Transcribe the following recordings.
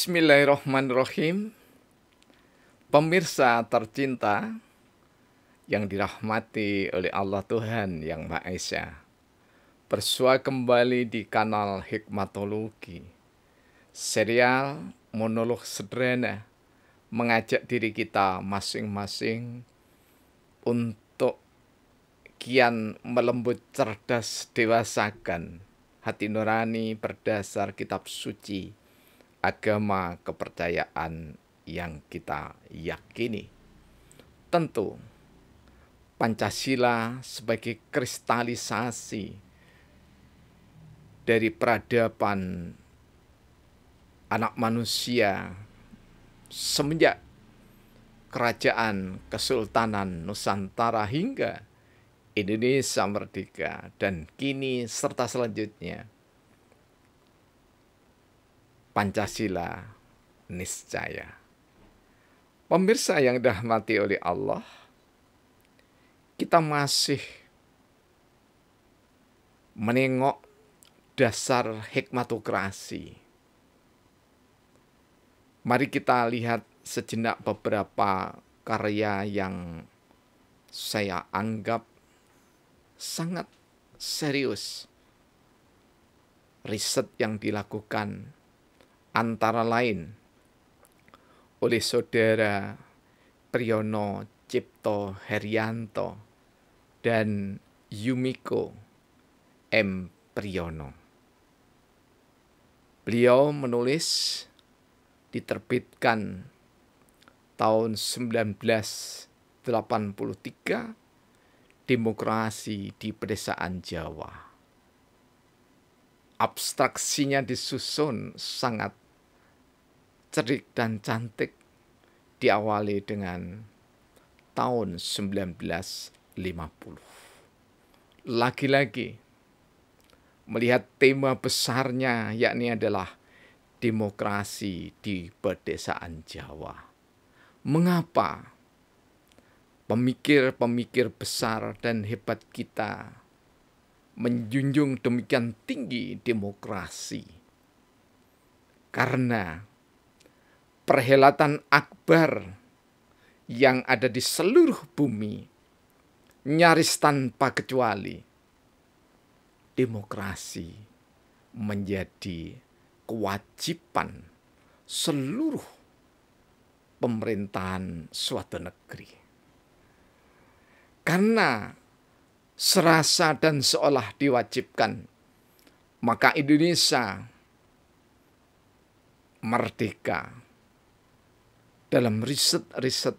Bismillahirrahmanirrahim. Pemirsa tercinta yang dirahmati oleh Allah Tuhan yang Maha Esa. Bersua kembali di kanal Hikmatologi. Serial monolog sederhana mengajak diri kita masing-masing untuk kian melembut cerdas dewasakan hati nurani berdasar kitab suci agama kepercayaan yang kita yakini. Tentu Pancasila sebagai kristalisasi dari peradaban anak manusia semenjak kerajaan Kesultanan Nusantara hingga Indonesia merdeka dan kini serta selanjutnya Pancasila niscaya. Pemirsa yang dirahmati oleh Allah, kita masih menengok dasar hikmatokrasi. Mari kita lihat sejenak beberapa karya yang saya anggap sangat serius. Riset yang dilakukan antara lain oleh saudara Priyono Cipto Herianto dan Yumiko M. Priyono. Beliau menulis diterbitkan tahun 1983 Demokrasi di Pedesaan Jawa. Abstraksinya disusun sangat cerdik dan cantik diawali dengan tahun 1950. Lagi-lagi melihat tema besarnya yakni adalah demokrasi di pedesaan Jawa. Mengapa pemikir-pemikir besar dan hebat kita menjunjung demikian tinggi demokrasi? Karena perhelatan akbar yang ada di seluruh bumi, nyaris tanpa kecuali, demokrasi menjadi kewajiban seluruh pemerintahan suatu negeri. Karena serasa dan seolah diwajibkan, maka Indonesia merdeka dalam riset-riset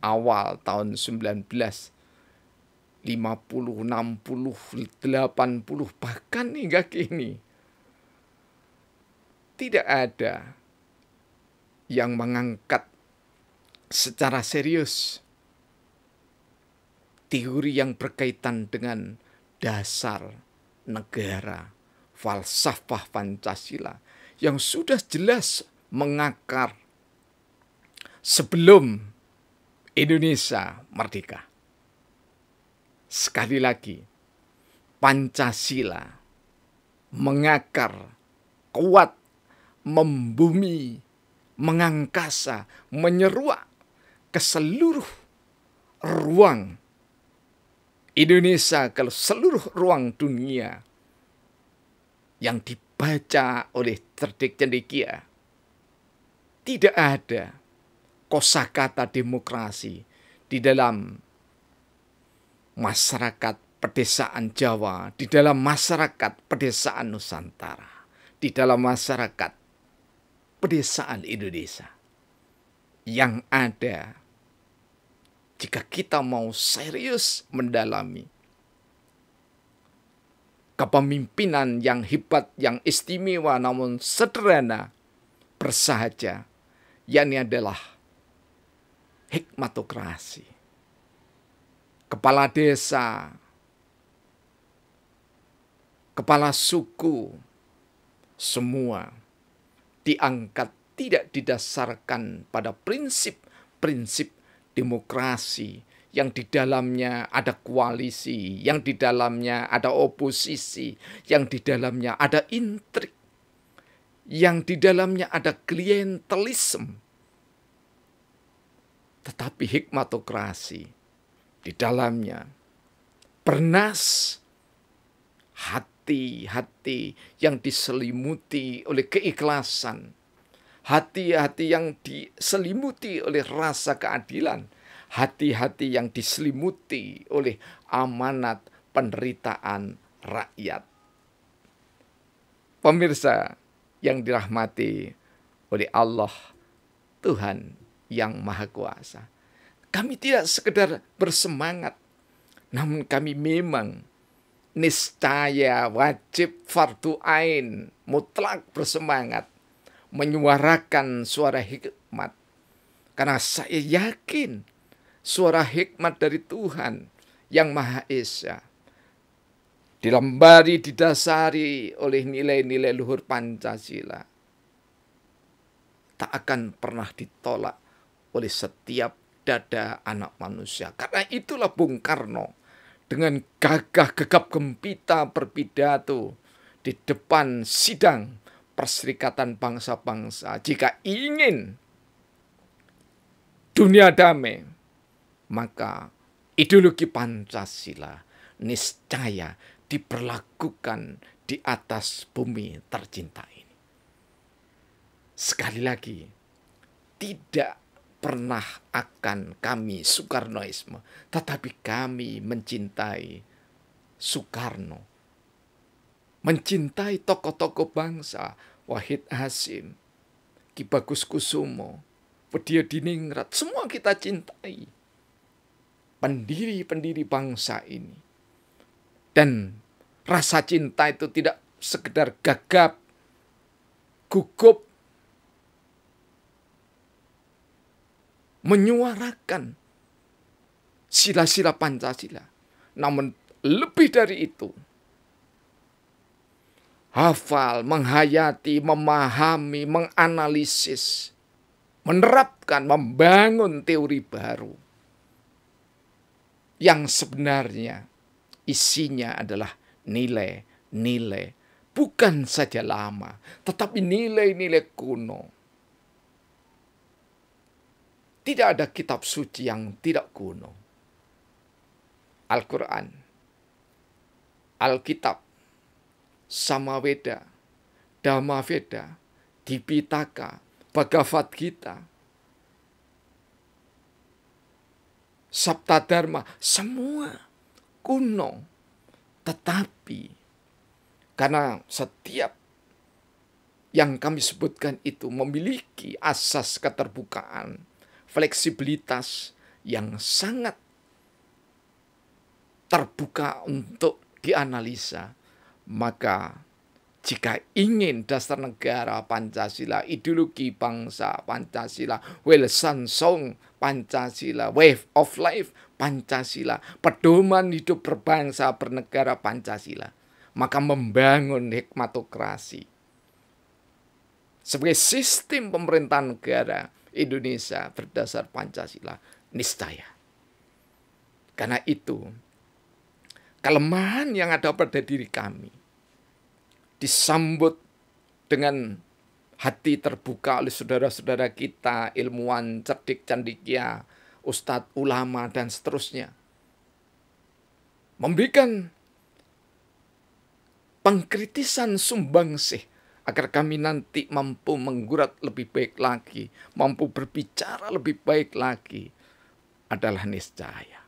awal tahun 19 50, 60, 80 bahkan hingga kini tidak ada yang mengangkat secara serius teori yang berkaitan dengan dasar negara, falsafah Pancasila yang sudah jelas mengakar sebelum Indonesia merdeka. Sekali lagi, Pancasila mengakar kuat, membumi, mengangkasa, menyeruak ke seluruh ruang Indonesia ke seluruh ruang dunia yang dibaca oleh cerdik cendekia. Tidak ada kosakata demokrasi di dalam masyarakat pedesaan Jawa, di dalam masyarakat pedesaan Nusantara, di dalam masyarakat pedesaan Indonesia. Yang ada jika kita mau serius mendalami kepemimpinan yang hebat, yang istimewa namun sederhana, bersahaja, yakni adalah hikmatokrasi. Kepala desa, kepala suku, semua diangkat tidak didasarkan pada prinsip-prinsip demokrasi yang di dalamnya ada koalisi, yang di dalamnya ada oposisi, yang di dalamnya ada intrik, yang di dalamnya ada klientelisme. Tetapi hikmatokrasi di dalamnya. Bernas hati-hati yang diselimuti oleh keikhlasan, hati-hati yang diselimuti oleh rasa keadilan, hati-hati yang diselimuti oleh amanat penderitaan rakyat. Pemirsa yang dirahmati oleh Allah, Tuhan yang Maha Kuasa. Kami tidak sekedar bersemangat, namun kami memang niscaya wajib fardu ain mutlak bersemangat menyuarakan suara hikmat. Karena saya yakin suara hikmat dari Tuhan yang Maha Esa dilambari didasari oleh nilai-nilai luhur Pancasila tak akan pernah ditolak oleh setiap dada anak manusia. Karena itulah Bung Karno dengan gagah gegap gempita berpidato di depan sidang perserikatan bangsa-bangsa. Jika ingin dunia damai, maka ideologi Pancasila niscaya diperlakukan di atas bumi tercinta ini. Sekali lagi, tidak pernah akan kami Soekarnoisme, tetapi kami mencintai Soekarno mencintai tokoh-tokoh bangsa, Wahid Hasim, Ki Bagus Kusumo, Pedia Diningrat, semua kita cintai. Pendiri-pendiri bangsa ini. Dan rasa cinta itu tidak sekedar gagap, gugup, menyuarakan sila-sila Pancasila. Namun lebih dari itu, hafal, menghayati, memahami, menganalisis, menerapkan, membangun teori baru yang sebenarnya isinya adalah nilai-nilai bukan saja lama, tetapi nilai-nilai kuno. Tidak ada kitab suci yang tidak kuno. Al-Quran, Alkitab, Samaweda, Veda, Dipitaka, Bhagavad Gita, Sabta Dharma, semua kuno. Tetapi karena setiap yang kami sebutkan itu memiliki asas keterbukaan, fleksibilitas yang sangat terbuka untuk dianalisa maka jika ingin dasar negara Pancasila, ideologi bangsa Pancasila, Wilson Song Pancasila, Wave of Life Pancasila, pedoman hidup berbangsa bernegara Pancasila, maka membangun hikmatokrasi sebagai sistem pemerintahan negara Indonesia berdasar Pancasila niscaya. Karena itu kelemahan yang ada pada diri kami disambut dengan hati terbuka oleh saudara-saudara kita, ilmuwan, cerdik, cendikia, ustadz, ulama, dan seterusnya. Memberikan pengkritisan sumbangsih agar kami nanti mampu menggurat lebih baik lagi, mampu berbicara lebih baik lagi, adalah niscaya.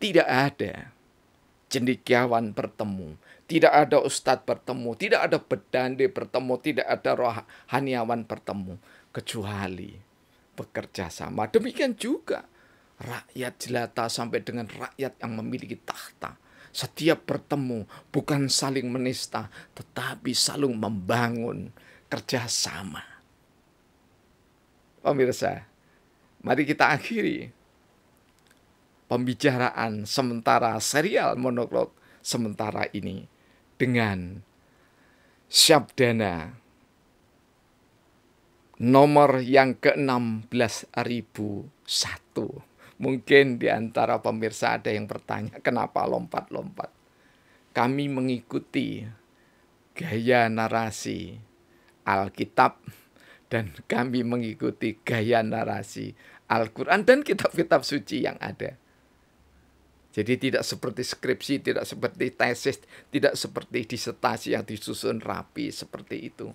Tidak ada cendikiawan bertemu, tidak ada ustadz bertemu, tidak ada bedande bertemu, tidak ada rohaniawan bertemu, kecuali bekerja sama. Demikian juga rakyat jelata sampai dengan rakyat yang memiliki tahta. Setiap bertemu bukan saling menista, tetapi saling membangun kerjasama. Pemirsa, mari kita akhiri pembicaraan sementara serial monolog sementara ini dengan Syabdana nomor yang ke-16001 satu. Mungkin di antara pemirsa ada yang bertanya, kenapa lompat-lompat? Kami mengikuti gaya narasi Alkitab dan kami mengikuti gaya narasi Al-Quran dan kitab-kitab suci yang ada. Jadi tidak seperti skripsi, tidak seperti tesis, tidak seperti disertasi yang disusun rapi seperti itu.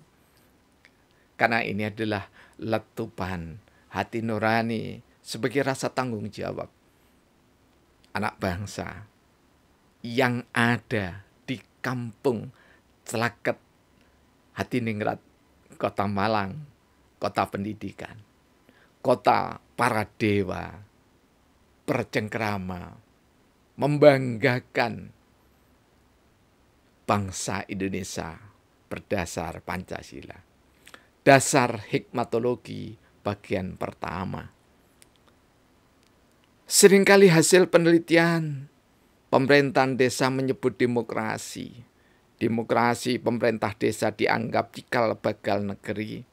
Karena ini adalah letupan hati nurani sebagai rasa tanggung jawab anak bangsa yang ada di kampung Celaket Hati Ningrat, Kota Malang, Kota Pendidikan, Kota para dewa, bercengkrama, membanggakan bangsa Indonesia berdasar Pancasila. Dasar hikmatologi bagian pertama. Seringkali hasil penelitian pemerintahan desa menyebut demokrasi. Demokrasi pemerintah desa dianggap cikal bakal negeri.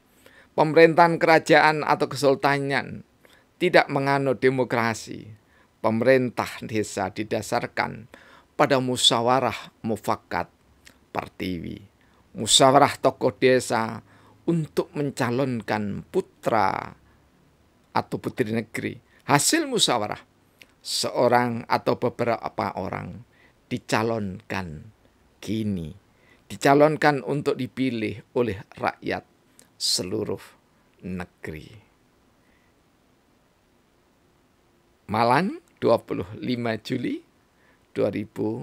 Pemerintahan kerajaan atau kesultanan tidak menganut demokrasi pemerintah desa didasarkan pada musyawarah mufakat pertiwi. Musyawarah tokoh desa untuk mencalonkan putra atau putri negeri. Hasil musyawarah, seorang atau beberapa orang dicalonkan kini. Dicalonkan untuk dipilih oleh rakyat seluruh negeri. Malang 25 Juli 2022.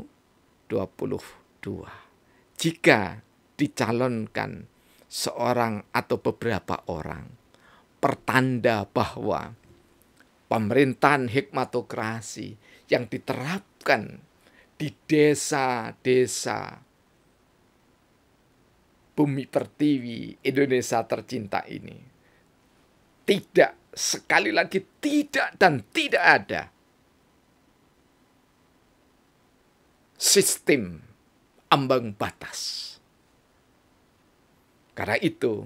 Jika dicalonkan seorang atau beberapa orang, pertanda bahwa pemerintahan hikmatokrasi yang diterapkan di desa-desa bumi pertiwi Indonesia tercinta ini tidak sekali lagi tidak dan tidak ada sistem ambang batas. Karena itu,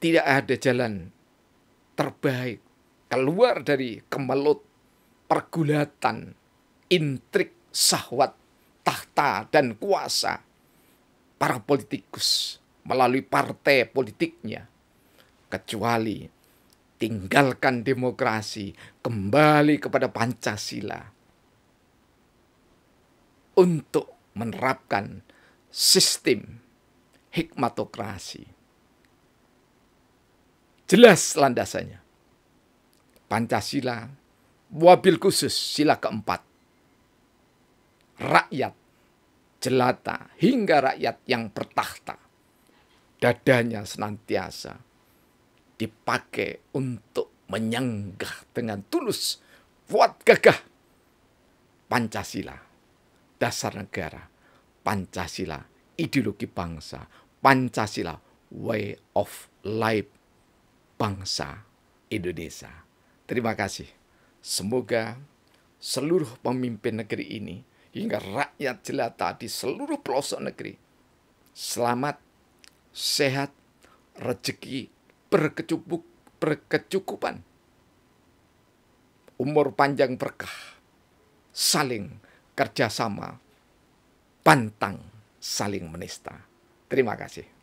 tidak ada jalan terbaik keluar dari kemelut pergulatan, intrik, sahwat, tahta, dan kuasa para politikus melalui partai politiknya. Kecuali tinggalkan demokrasi, kembali kepada Pancasila untuk menerapkan sistem hikmatokrasi. Jelas landasannya. Pancasila, wabil khusus sila keempat. Rakyat, jelata, hingga rakyat yang bertahta. Dadanya senantiasa dipakai untuk menyanggah dengan tulus, kuat gagah Pancasila dasar negara, Pancasila, ideologi bangsa, Pancasila, way of life bangsa Indonesia. Terima kasih. Semoga seluruh pemimpin negeri ini hingga rakyat jelata di seluruh pelosok negeri selamat, sehat, rezeki, berkecupuk, berkecukupan, umur panjang berkah, saling kerjasama, pantang saling menista. Terima kasih.